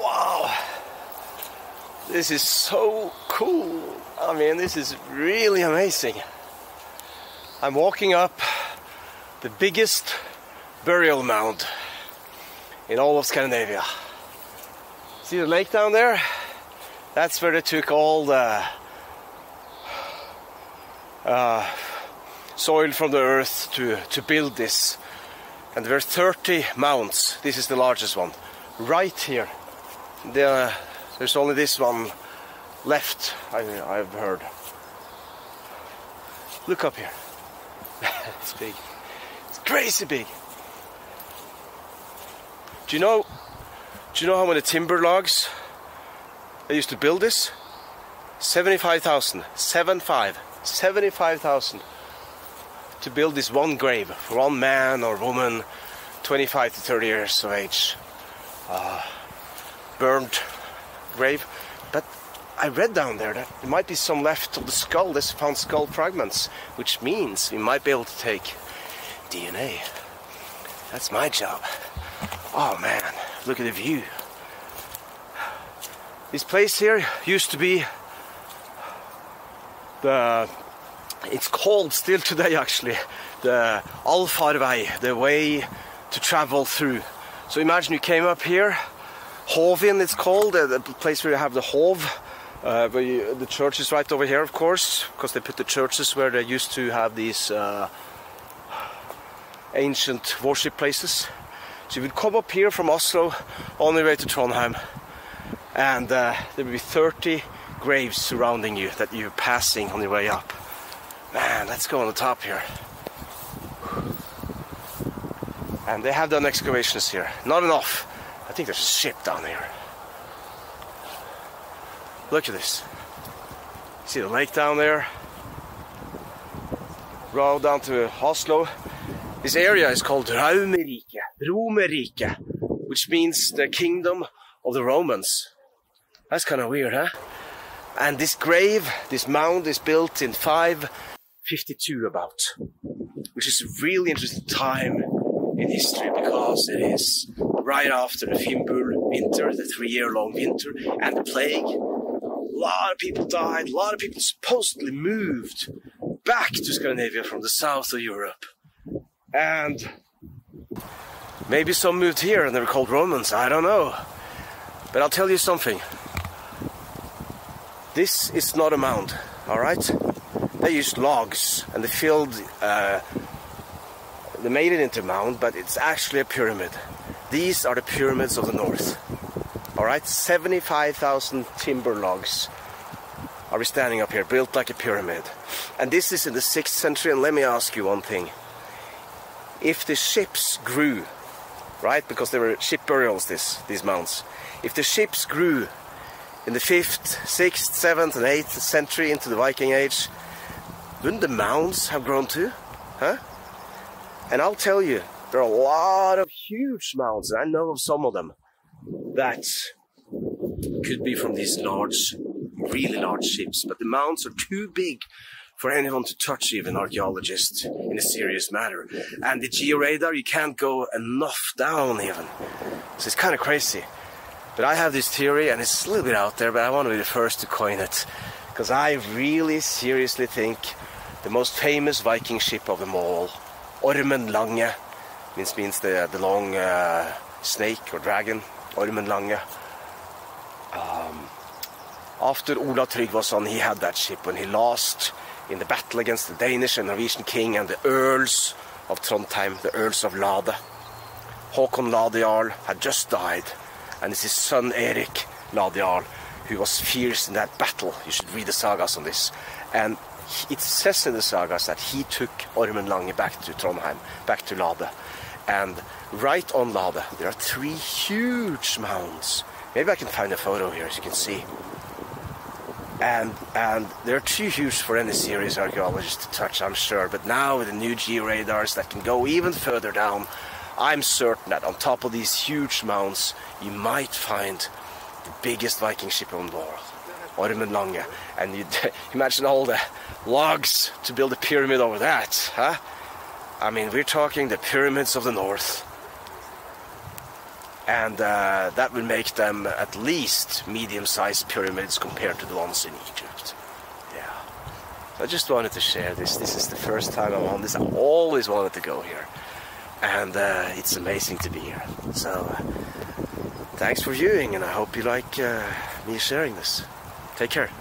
Wow. This is so cool. I mean, this is really amazing. I'm walking up the biggest burial mound in all of Scandinavia. See the lake down there? That's where they took all the uh, soil from the earth to, to build this. And there are 30 mounds. This is the largest one. Right here. The, there's only this one left, I, I've heard. Look up here. it's big. It's crazy big. Do you know? Do you know how many timber logs they used to build this? 75,000. 75. 75,000 to build this one grave for one man or woman 25 to 30 years of age. Uh, burned grave. But I read down there that there might be some left of the skull. They found skull fragments, which means we might be able to take DNA. That's my job. Oh man, look at the view. This place here used to be the it's called still today actually the Allfarvei, the way to travel through. So imagine you came up here, Hovin it's called, uh, the place where you have the Hov. Uh, you, the church is right over here, of course, because they put the churches where they used to have these uh, ancient worship places. So you would come up here from Oslo on the way to Trondheim, and uh, there would be 30 graves surrounding you that you're passing on your way up. Man, let's go on the top here. And they have done excavations here. Not enough. I think there's a ship down there. Look at this. See the lake down there? Row down to Oslo. This area is called Raumerike, Romerike, which means the kingdom of the Romans. That's kind of weird, huh? And this grave, this mound is built in 552 about, which is a really interesting time in history because it is right after the Fimbul winter, the three-year-long winter, and the plague. A lot of people died. A lot of people supposedly moved back to Scandinavia from the south of Europe. And maybe some moved here and they were called Romans. I don't know. But I'll tell you something. This is not a mound, alright? They used logs and they filled, uh, they made it into a mound, but it's actually a pyramid. These are the pyramids of the north. Alright, 75,000 timber logs are we standing up here, built like a pyramid. And this is in the 6th century, and let me ask you one thing. If the ships grew, right, because there were ship burials, this, these mounds, if the ships grew in the 5th, 6th, 7th, and 8th century into the Viking Age, wouldn't the mounds have grown too? Huh? And I'll tell you, there are a lot of huge mounds, and I know of some of them that could be from these large, really large ships, but the mounds are too big for anyone to touch, even archaeologists, in a serious manner. And the georadar, you can't go enough down even. So it's kind of crazy. But I have this theory, and it's a little bit out there, but I want to be the first to coin it. Because I really seriously think the most famous Viking ship of them all, Ormen Lange, means, means the, the long uh, snake or dragon, Ormen Lange. Um, after Ola Tryggvason, he had that ship when he lost in the battle against the Danish and Norwegian king and the earls of Trondheim, the earls of Lade. Håkon Ladejarl had just died, and it's his son Erik Ladejarl who was fierce in that battle. You should read the sagas on this. And it says in the sagas that he took Ormen Lange back to Trondheim, back to Lade. And right on Lade, there are three huge mounds. Maybe I can find a photo here, as you can see. And and they're too huge for any serious archaeologist to touch, I'm sure. But now with the new georadars that can go even further down, I'm certain that on top of these huge mounds, you might find the biggest Viking ship on the world, Ormen Lange. And you imagine all the logs to build a pyramid over that, huh? I mean, we're talking the pyramids of the north. and uh, that will make them at least medium-sized pyramids compared to the ones in Egypt. Yeah. I just wanted to share this. This is the first time I'm on this. I always wanted to go here, and uh, it's amazing to be here. So, uh, thanks for viewing, and I hope you like uh, me sharing this. Take care.